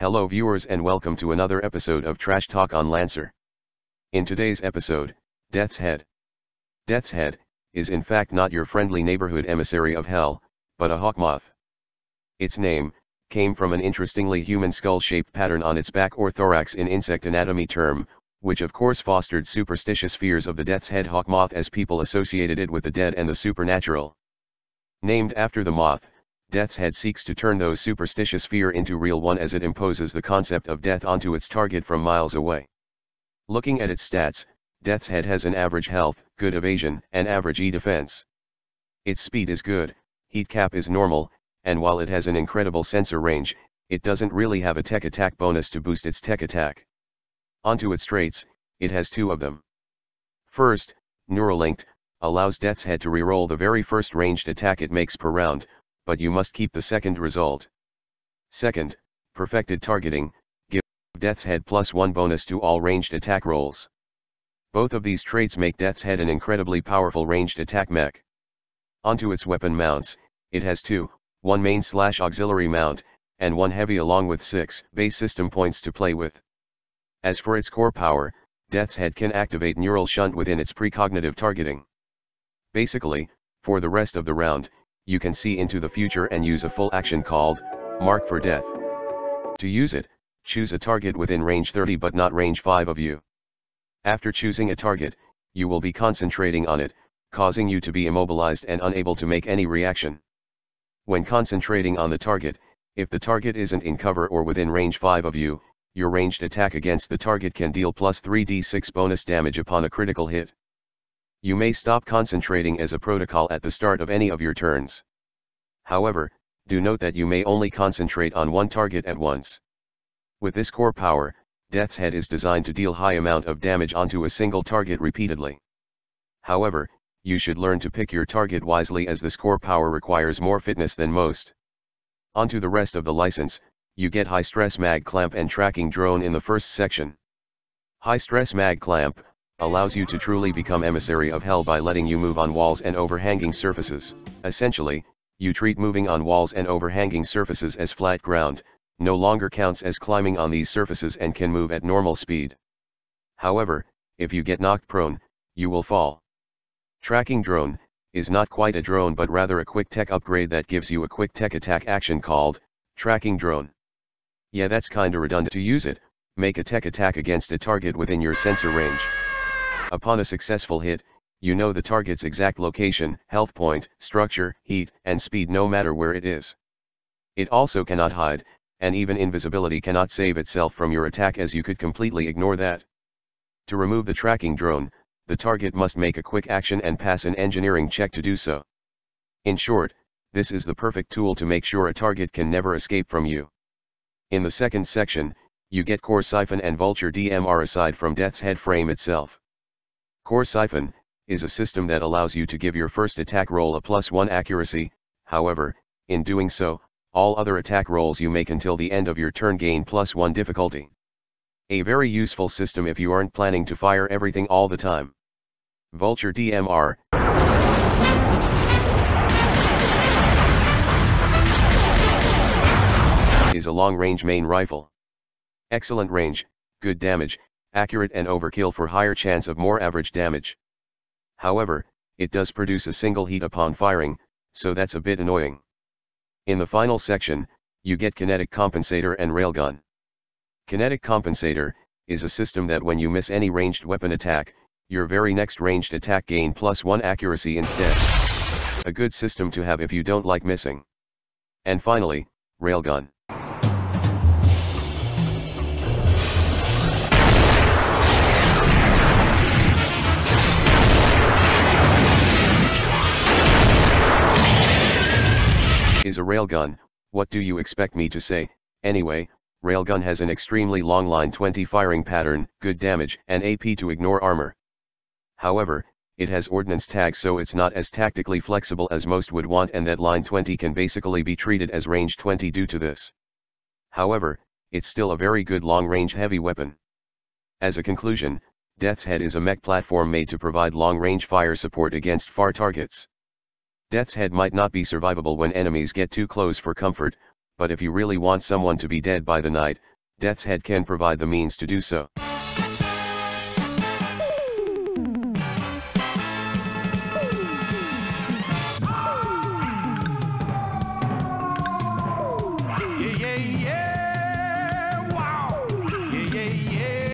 Hello viewers and welcome to another episode of Trash Talk on Lancer. In today's episode, Death's Head. Death's Head, is in fact not your friendly neighborhood emissary of hell, but a hawk moth. Its name, came from an interestingly human skull-shaped pattern on its back or thorax in insect anatomy term, which of course fostered superstitious fears of the death's head hawk moth as people associated it with the dead and the supernatural. Named after the moth, Death's Head seeks to turn those superstitious fear into real one as it imposes the concept of death onto its target from miles away. Looking at its stats, Death's Head has an average health, good evasion, and average E-defense. Its speed is good, heat cap is normal, and while it has an incredible sensor range, it doesn't really have a tech attack bonus to boost its tech attack. Onto its traits, it has two of them. First, Neurolinked, allows Death's Head to reroll the very first ranged attack it makes per round, but you must keep the second result. Second, perfected targeting, give Death's Head plus one bonus to all ranged attack rolls. Both of these traits make Death's Head an incredibly powerful ranged attack mech. Onto its weapon mounts, it has two, one main slash auxiliary mount, and one heavy along with six base system points to play with. As for its core power, Death's Head can activate neural shunt within its precognitive targeting. Basically, for the rest of the round, you can see into the future and use a full action called, Mark for Death. To use it, choose a target within range 30 but not range 5 of you. After choosing a target, you will be concentrating on it, causing you to be immobilized and unable to make any reaction. When concentrating on the target, if the target isn't in cover or within range 5 of you, your ranged attack against the target can deal plus 3d6 bonus damage upon a critical hit. You may stop concentrating as a protocol at the start of any of your turns. However, do note that you may only concentrate on one target at once. With this core power, Death's Head is designed to deal high amount of damage onto a single target repeatedly. However, you should learn to pick your target wisely as this core power requires more fitness than most. Onto the rest of the license, you get high stress mag clamp and tracking drone in the first section. High stress mag clamp, allows you to truly become emissary of hell by letting you move on walls and overhanging surfaces. Essentially, you treat moving on walls and overhanging surfaces as flat ground, no longer counts as climbing on these surfaces and can move at normal speed. However, if you get knocked prone, you will fall. Tracking drone, is not quite a drone but rather a quick tech upgrade that gives you a quick tech attack action called, tracking drone. Yeah that's kinda redundant to use it, make a tech attack against a target within your sensor range. Upon a successful hit, you know the target's exact location, health point, structure, heat, and speed no matter where it is. It also cannot hide, and even invisibility cannot save itself from your attack as you could completely ignore that. To remove the tracking drone, the target must make a quick action and pass an engineering check to do so. In short, this is the perfect tool to make sure a target can never escape from you. In the second section, you get Core Siphon and Vulture DMR aside from Death's Head frame itself. Core Siphon, is a system that allows you to give your first attack roll a plus 1 accuracy, however, in doing so, all other attack rolls you make until the end of your turn gain plus 1 difficulty. A very useful system if you aren't planning to fire everything all the time. Vulture DMR is a long-range main rifle. Excellent range, good damage, accurate and overkill for higher chance of more average damage. However, it does produce a single heat upon firing, so that's a bit annoying. In the final section, you get kinetic compensator and railgun. Kinetic compensator, is a system that when you miss any ranged weapon attack, your very next ranged attack gain plus 1 accuracy instead. A good system to have if you don't like missing. And finally, railgun. A railgun, what do you expect me to say, anyway, railgun has an extremely long line 20 firing pattern, good damage and AP to ignore armor. However, it has ordnance tag so it's not as tactically flexible as most would want and that line 20 can basically be treated as range 20 due to this. However, it's still a very good long-range heavy weapon. As a conclusion, Death's Head is a mech platform made to provide long-range fire support against far targets. Death's Head might not be survivable when enemies get too close for comfort, but if you really want someone to be dead by the night, Death's Head can provide the means to do so.